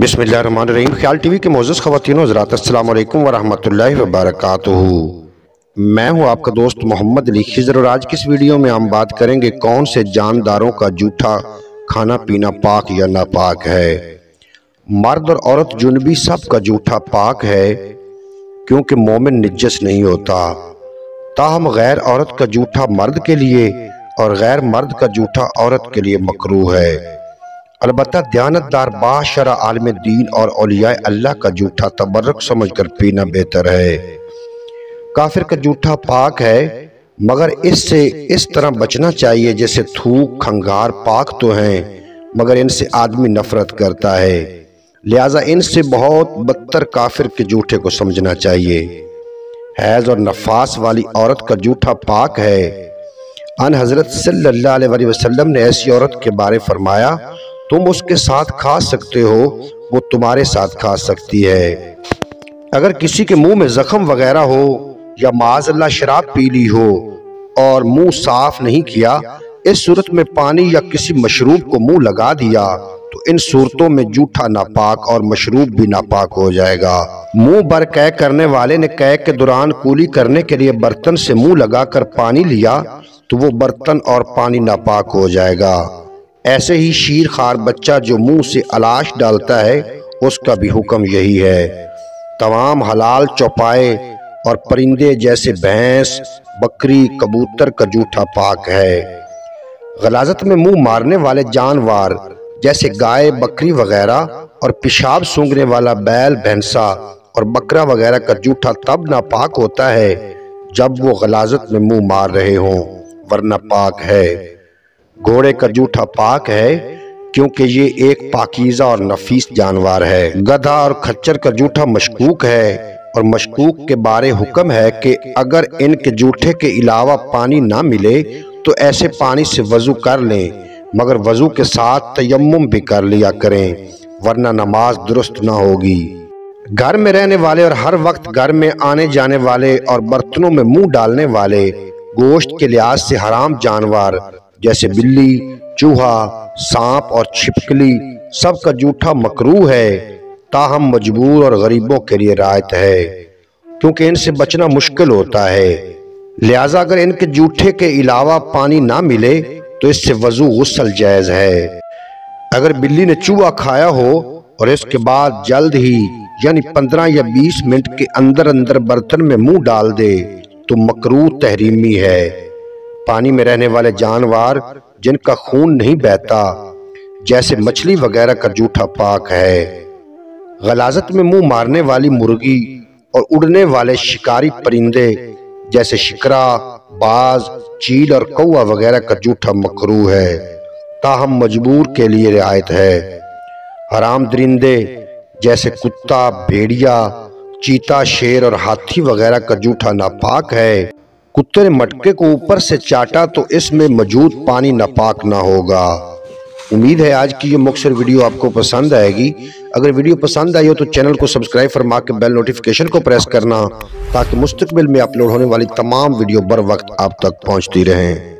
बिसमीम ख्याल T V के मोज़ ख़वान हज़रात अल्लाम वरहमल वबरक मैं हूँ आपका दोस्त मोहम्मद अली खिजर और आज किस वीडियो में हम बात करेंगे कौन से जानदारों का जूठा खाना पीना पाक या नापाक है। मर्द और औरत जुनबी सब का जूठा पाक है, क्योंकि मोमिन निजस नहीं होता। ताहम गैर औरत का जूठा मर्द के लिए और गैर मर्द का जूठा औरत के लिए मकरू है। अलबत् दयानतदार बाशरा आलम दीन और अलिया अल्लाह का जूठा तबर्रक समझ कर पीना बेहतर है। काफिर का जूठा पाक है, मगर इससे इस तरह बचना चाहिए जैसे थूक, खंगार पाक तो हैं, मगर इनसे आदमी नफरत करता है। लिहाजा इनसे बहुत बदतर काफिर के जूठे को समझना चाहिए। हैज़ और नफास वाली औरत का जूठा पाक है। अन हज़रत सल्लल्लाहु अलैहि वसल्लम ने ऐसी औरत के बारे फरमाया तुम उसके साथ खा सकते हो, वो तुम्हारे साथ खा सकती है। अगर किसी के मुँह में जख्म वगैरह हो या माजल्ला शराब पी ली हो और मुँह साफ़ नहीं किया, इस सूरत में पानी या किसी मशरूब को मुँह लगा दिया तो इन सूरतों में जूठा नापाक और मशरूब भी नापाक हो जाएगा। मुँह भर कै करने वाले ने कै के दौरान कूली करने के लिए बर्तन से मुँह लगाकर पानी लिया तो वो बर्तन और पानी नापाक हो जाएगा। ऐसे ही शीर खार बच्चा जो मुँह से अलाश डालता है, उसका भी हुक्म यही है। तमाम हलाल चौपाए और परिंदे जैसे भैंस, बकरी, कबूतर का जूठा पाक है। गलाजत में मुँह मारने वाले जानवर जैसे गाय, बकरी वगैरह और पेशाब सूंघने वाला बैल, भैंसा और बकरा वगैरह का जूठा तब नापाक होता है जब वो गलाजत में मुँह मार रहे हों, वरना पाक है। घोड़े का जूठा पाक है, क्योंकि ये एक पाकिजा और नफीस जानवर है। गधा और खच्चर का जूठा मशकूक है, और मशकूक के बारे हुक्म है कि अगर इनके जूठे के अलावा पानी ना मिले तो ऐसे पानी से वज़ू कर लें, मगर वज़ू के साथ तयम भी कर लिया करें, वरना नमाज़ दुरुस्त ना होगी। घर में रहने वाले और हर वक्त घर में आने जाने वाले और बर्तनों में मुँह डालने वाले, गोश्त के लिहाज से हराम जानवर जैसे बिल्ली, चूहा, सांप और छिपकली, सबका जूठा मकरू है, ताहम मजबूर और गरीबों के लिए रायत है। क्योंकि इनसे बचना मुश्किल होता है। लिहाजा अगर इनके जूठे के अलावा पानी ना मिले तो इससे वज़ू गुसल जायज़ है। अगर बिल्ली ने चूहा खाया हो, और इसके बाद जल्द ही, यानी पंद्रह या बीस मिनट के अंदर अंदर बर्तन में मुँह डाल दे तो मकरू तहरीमी है। पानी में रहने वाले जानवर जिनका खून नहीं बहता, जैसे मछली वगैरह का जूठा पाक है। गलाजत में मुँह मारने वाली मुर्गी और उड़ने वाले शिकारी परिंदे, जैसे शिकरा, बाज, चील और कौआ वगैरह का जूठा मकरू है, ताहम मजबूर के लिए रियायत है। हराम दरिंदे, जैसे कुत्ता, भेड़िया, चीता, शेर और हाथी वगैरह का जूठा नापाक है कुत्ते ने मटके को ऊपर से चाटा तो इसमें मौजूद पानी नापाक ना होगा। उम्मीद है आज की ये मुख्तर वीडियो आपको पसंद आएगी। अगर वीडियो पसंद आई हो तो चैनल को सब्सक्राइब फरमा के बेल नोटिफिकेशन को प्रेस करना, ताकि मुस्तबिल में अपलोड होने वाली तमाम वीडियो बर वक्त आप तक पहुँचती रहें।